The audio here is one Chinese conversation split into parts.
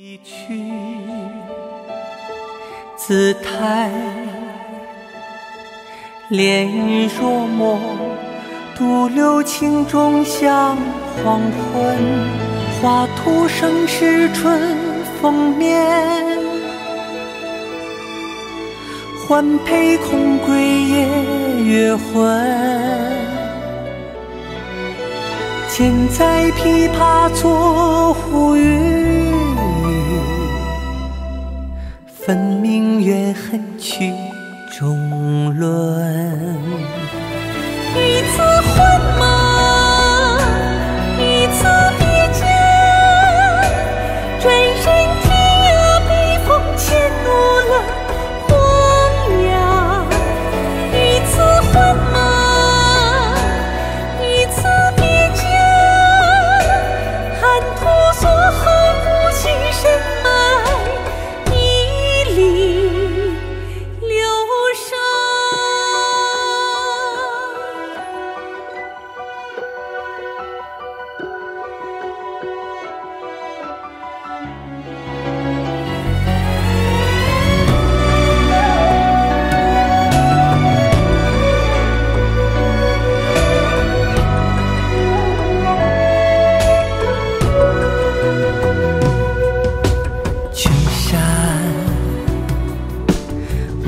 一曲姿态莲若墨，独留情中向黄昏。画图生是春风面，欢配空归夜月魂。千载琵琶作胡语，分明月黑曲中论。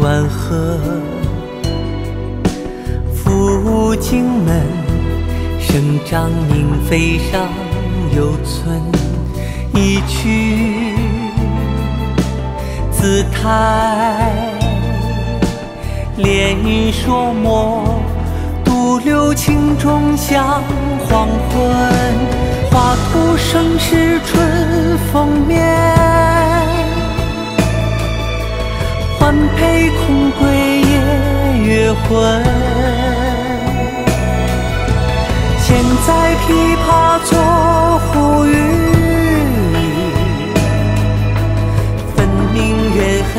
万壑，抚荆门，生长宁飞上犹存。一曲姿态，莲若墨，独留情中向黄昏。画图盛世春风面，魂。千载琵琶作胡语，分明怨恨